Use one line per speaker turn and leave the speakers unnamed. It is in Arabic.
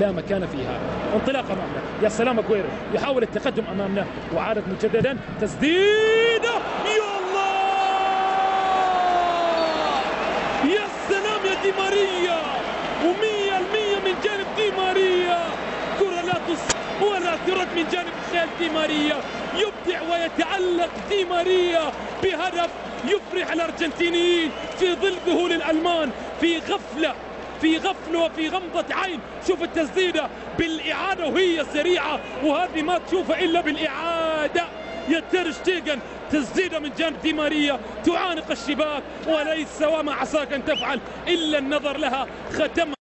لا مكان فيها. انطلاق امامنا يا سلام اجويرو يحاول التقدم امامنا وعادت مجددا. تسديدة. يا الله! يا سلام يا دي ماريا! ومية المية من جانب دي ماريا. كرة لا تص ولا ترد من جانب خيال دي ماريا. يبدع ويتعلق دي ماريا بهدف يفرح الأرجنتينيين في ظل ذهول الألمان في غفلة في غفله وفي غمضة عين. شوف التسديدة. بالإعادة وهي سريعة وهذه ما تشوفها إلا بالإعادة. يا تير شتيجن تسديدة من جانب دي ماريا. تعانق الشباك وليس وما عساك أن تفعل إلا النظر لها. ختمها